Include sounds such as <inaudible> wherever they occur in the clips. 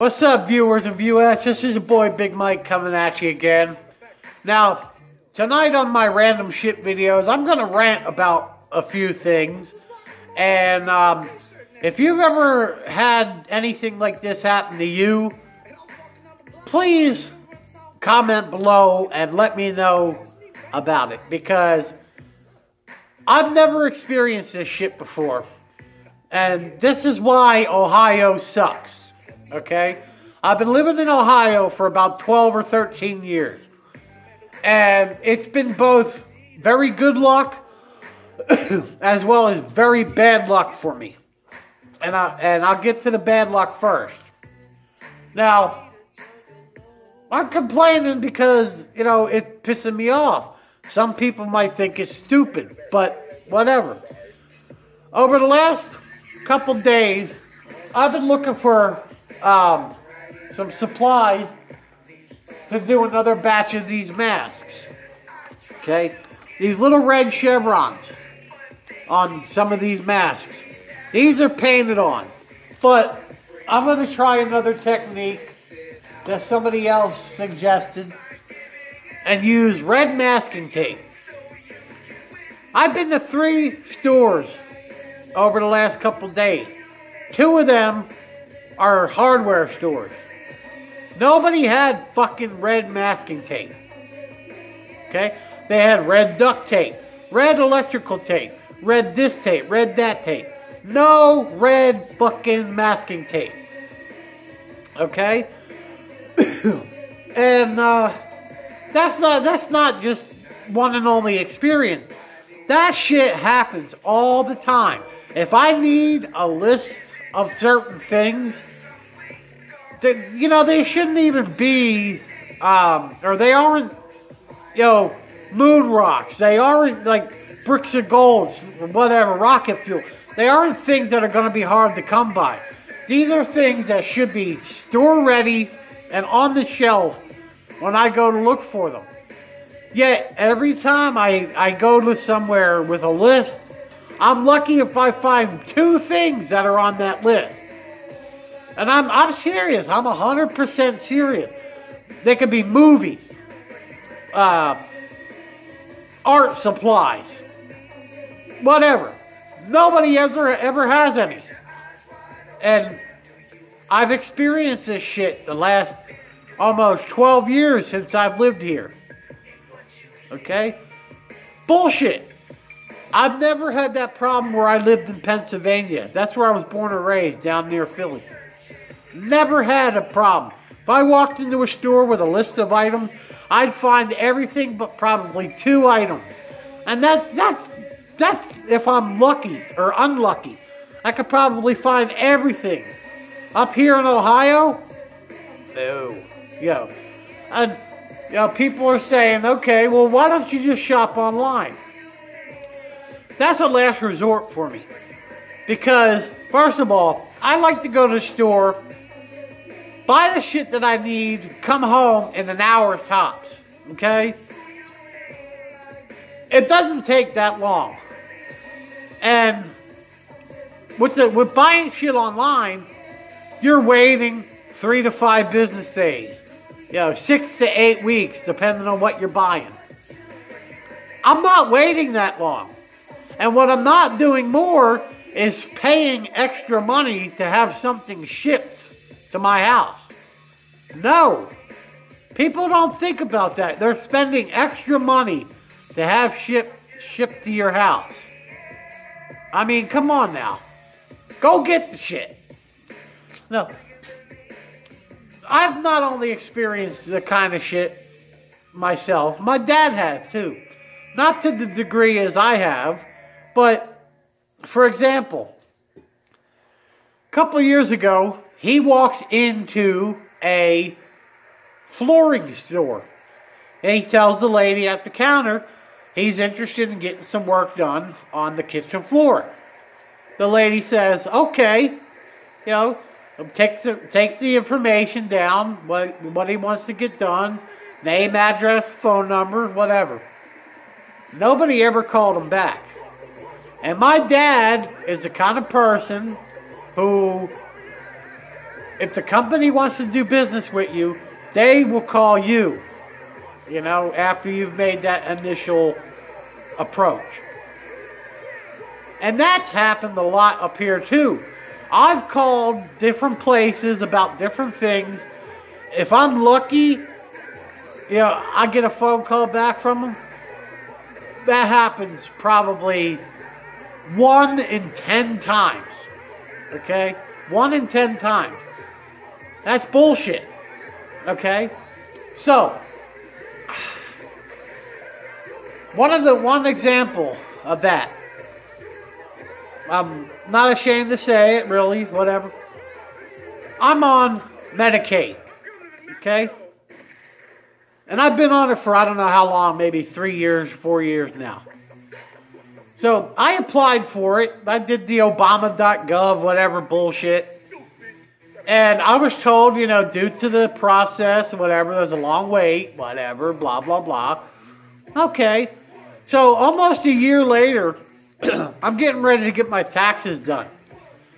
What's up, viewers and viewers? This is your boy Big Mike coming at you again. Now, tonight on my random shit videos, I'm gonna rant about a few things. And um, if you've ever had anything like this happen to you, please comment below and let me know about it because I've never experienced this shit before. And this is why Ohio sucks. Okay? I've been living in Ohio for about 12 or 13 years. And it's been both very good luck <coughs> as well as very bad luck for me. And I and I'll get to the bad luck first. Now, I'm complaining because, you know, it's pissing me off. Some people might think it's stupid, but whatever. Over the last couple days, I've been looking for um, some supplies to do another batch of these masks. Okay? These little red chevrons on some of these masks. These are painted on. But I'm going to try another technique that somebody else suggested and use red masking tape. I've been to three stores over the last couple days. Two of them are hardware stores. Nobody had fucking red masking tape. Okay? They had red duct tape, red electrical tape, red this tape, red that tape. No red fucking masking tape. Okay? <coughs> and uh, that's not that's not just one and only experience. That shit happens all the time. If I need a list of certain things, that you know they shouldn't even be, um, or they aren't, you know, moon rocks. They aren't like bricks of gold, whatever, rocket fuel. They aren't things that are going to be hard to come by. These are things that should be store ready and on the shelf when I go to look for them. Yet every time I, I go to somewhere with a list, I'm lucky if I find two things that are on that list. And I'm, I'm serious. I'm 100% serious. They could be movies, uh, art supplies, whatever. Nobody ever ever has any. And I've experienced this shit the last almost 12 years since I've lived here. Okay? Bullshit. I've never had that problem where I lived in Pennsylvania. That's where I was born and raised, down near Philly. Never had a problem. If I walked into a store with a list of items, I'd find everything but probably two items. And that's that's that's if I'm lucky or unlucky. I could probably find everything. Up here in Ohio, no. Yo. And you know, people are saying, okay, well, why don't you just shop online? That's a last resort for me. Because, first of all, I like to go to the store, buy the shit that I need, come home in an hour tops. Okay? It doesn't take that long. And with the with buying shit online, you're waiting three to five business days. You know, six to eight weeks, depending on what you're buying. I'm not waiting that long. And what I'm not doing more is paying extra money to have something shipped to my house. No. People don't think about that. They're spending extra money to have ship shipped to your house. I mean, come on now. Go get the shit. No, I've not only experienced the kind of shit myself, my dad has too. Not to the degree as I have, but for example, a couple years ago, he walks into a flooring store. And he tells the lady at the counter he's interested in getting some work done on the kitchen floor. The lady says, okay, you know, takes takes the information down, what, what he wants to get done, name, address, phone number, whatever. Nobody ever called him back. And my dad is the kind of person who if the company wants to do business with you, they will call you, you know, after you've made that initial approach. And that's happened a lot up here too. I've called different places about different things. If I'm lucky, you know, I get a phone call back from them. That happens probably one in ten times. Okay? One in ten times. That's bullshit. Okay? So, one of the one example of that. I'm not ashamed to say it, really, whatever. I'm on Medicaid. Okay? And I've been on it for I don't know how long, maybe three years, four years now. So I applied for it. I did the Obama.gov, whatever bullshit. And I was told, you know, due to the process, whatever, there's a long wait, whatever, blah, blah, blah. Okay. So almost a year later, <clears throat> I'm getting ready to get my taxes done.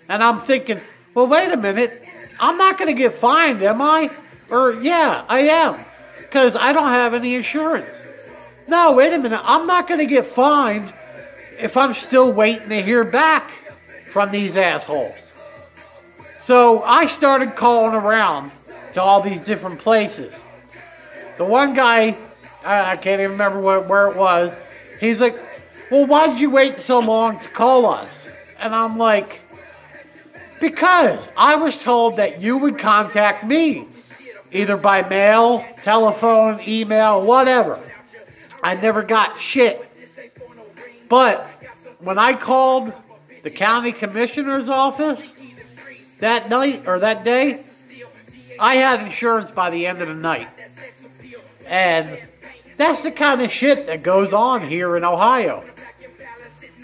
And I'm thinking, well, wait a minute. I'm not going to get fined, am I? Or, yeah, I am. Because I don't have any insurance. No, wait a minute. I'm not going to get fined if I'm still waiting to hear back from these assholes. So I started calling around to all these different places. The one guy, I, can't even remember where, where it was, he's like, Well, why did you wait so long to call us? And I'm like, Because I was told that you would contact me, either by mail, telephone, email, whatever. I never got shit. But when I called the county commissioner's office that night or that day, I had insurance by the end of the night. And that's the kind of shit that goes on here in Ohio.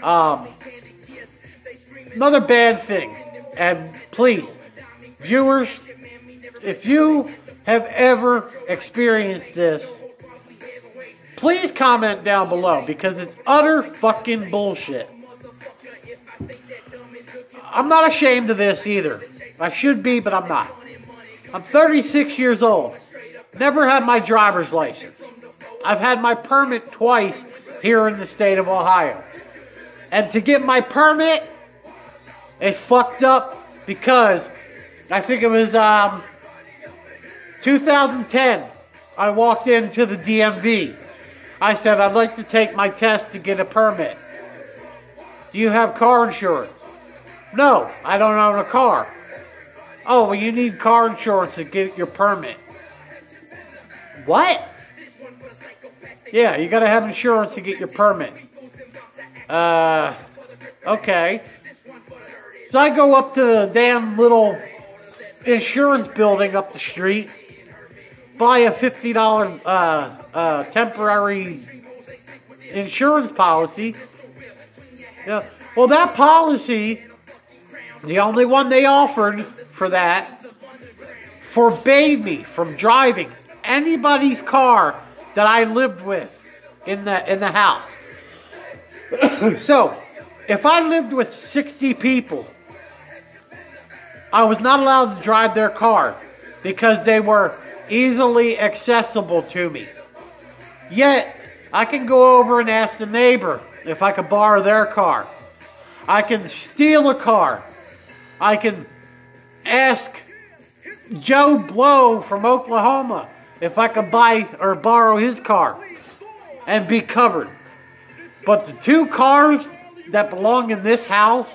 Um, another bad thing, and please, viewers, if you have ever experienced this, Please comment down below because it's utter fucking bullshit. I'm not ashamed of this either. I should be, but I'm not. I'm 36 years old. Never had my driver's license. I've had my permit twice here in the state of Ohio. And to get my permit, it fucked up because I think it was um, 2010. I walked into the DMV I said, I'd like to take my test to get a permit. Do you have car insurance? No, I don't own a car. Oh, well, you need car insurance to get your permit. What? Yeah, you gotta have insurance to get your permit. Uh, okay. So I go up to the damn little insurance building up the street buy a $50 uh, uh, temporary insurance policy. Yeah. Well, that policy, the only one they offered for that, forbade me from driving anybody's car that I lived with in the in the house. <coughs> so, if I lived with 60 people, I was not allowed to drive their car because they were easily accessible to me. Yet, I can go over and ask the neighbor if I could borrow their car. I can steal a car. I can ask Joe Blow from Oklahoma if I could buy or borrow his car and be covered. But the two cars that belong in this house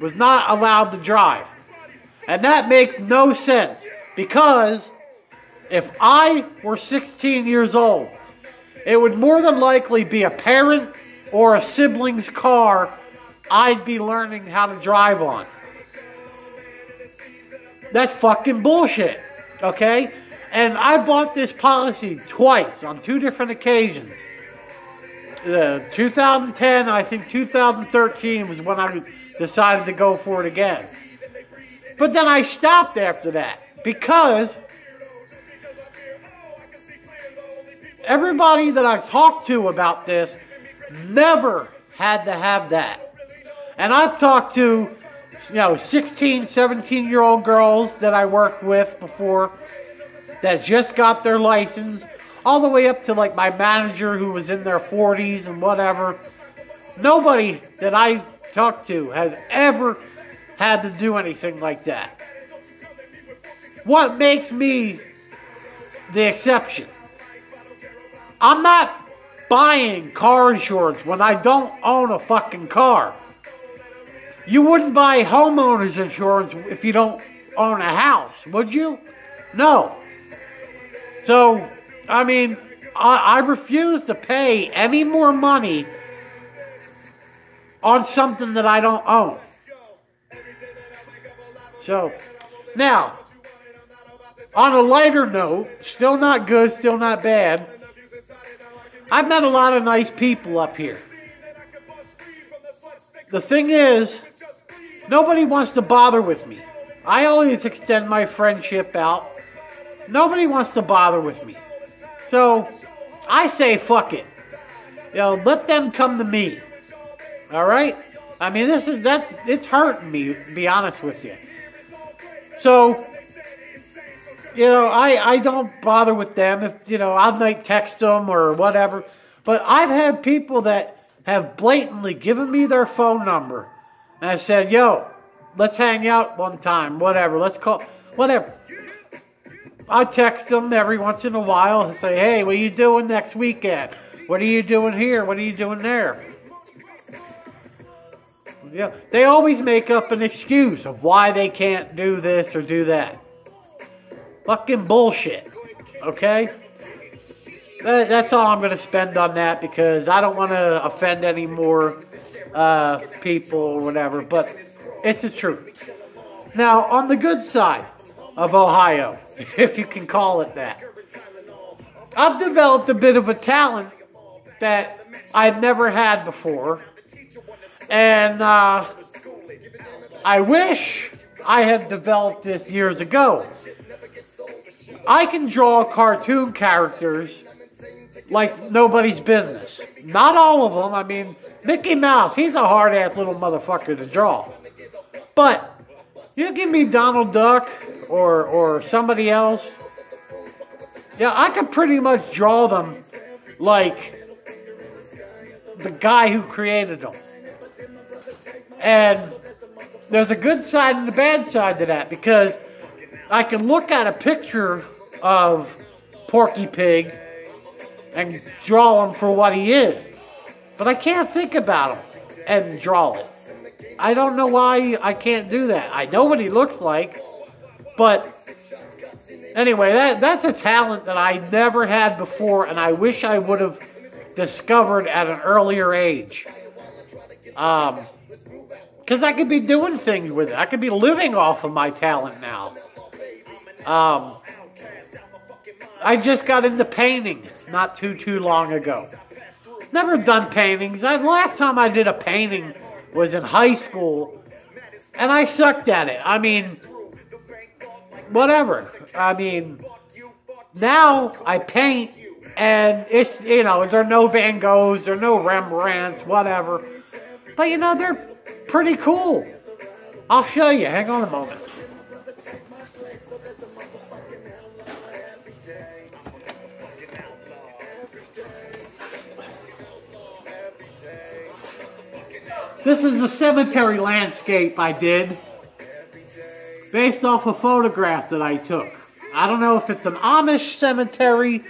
was not allowed to drive. And that makes no sense because if I were 16 years old, it would more than likely be a parent or a sibling's car I'd be learning how to drive on. That's fucking bullshit, okay? And I bought this policy twice on two different occasions. Uh, 2010, I think 2013 was when I decided to go for it again. But then I stopped after that because Everybody that I've talked to about this never had to have that. And I've talked to you know, 16, 17 year old girls that I worked with before that just got their license, all the way up to like my manager who was in their 40s and whatever. Nobody that I talked to has ever had to do anything like that. What makes me the exception? I'm not buying car insurance when I don't own a fucking car. You wouldn't buy homeowners insurance if you don't own a house, would you? No. So, I mean, I, I refuse to pay any more money on something that I don't own. So, now, on a lighter note, still not good, still not bad. I've met a lot of nice people up here. The thing is, nobody wants to bother with me. I always extend my friendship out. Nobody wants to bother with me. So, I say fuck it. You know, let them come to me. All right? I mean, this is that's it's hurting me to be honest with you. So, you know, I, I don't bother with them. If, you know, I might text them or whatever. But I've had people that have blatantly given me their phone number. And I said, yo, let's hang out one time, whatever. Let's call, whatever. I text them every once in a while and say, hey, what are you doing next weekend? What are you doing here? What are you doing there? Yeah, they always make up an excuse of why they can't do this or do that. Fucking bullshit. Okay? That, that's all I'm going to spend on that because I don't want to offend any more uh, people or whatever, but it's the truth. Now, on the good side of Ohio, <laughs> if you can call it that, I've developed a bit of a talent that I've never had before. And uh, I wish I had developed this years ago. I can draw cartoon characters like nobody's business. Not all of them. I mean, Mickey Mouse, he's a hard ass little motherfucker to draw. But you give me Donald Duck or or somebody else, yeah, I could pretty much draw them like the guy who created them. And there's a good side and a bad side to that because I can look at a picture of Porky Pig and draw him for what he is. But I can't think about him and draw it. I don't know why I can't do that. I know what he looks like, but anyway, that that's a talent that I never had before, and I wish I would have discovered at an earlier age. Um, because I could be doing things with it. I could be living off of my talent now. Um, I just got into painting not too too long ago. Never done paintings. I, the last time I did a painting was in high school, and I sucked at it. I mean, whatever. I mean, now I paint, and it's you know there are no Van Goghs, there are no Rembrandts, whatever. But you know they're pretty cool. I'll show you. Hang on a moment. This is a cemetery landscape I did based off a photograph that I took. I don't know if it's an Amish cemetery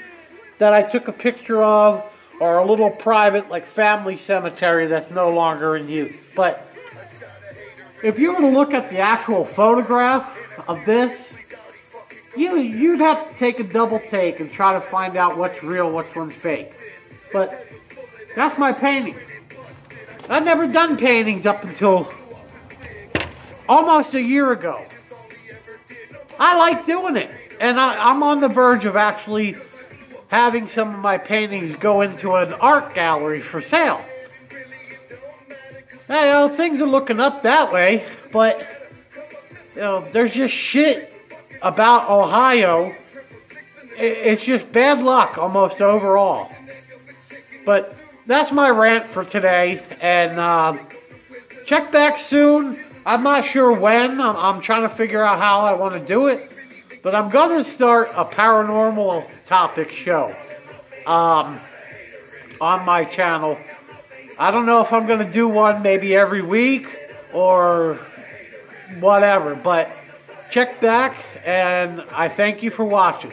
that I took a picture of or a little private like family cemetery that's no longer in use. But if you were to look at the actual photograph of this, you, you'd have to take a double take and try to find out what's real, which one's fake. But that's my painting. I'd never done paintings up until almost a year ago. I like doing it. And I, I'm on the verge of actually having some of my paintings go into an art gallery for sale. Hey, you know, things are looking up that way, but you know, there's just shit about Ohio. It's just bad luck almost overall. But that's my rant for today. And uh, check back soon I'm not sure when. I'm, I'm trying to figure out how I want to do it. But I'm going to start a paranormal topic show um, on my channel. I don't know if I'm going to do one maybe every week or whatever, but check back and I thank you for watching.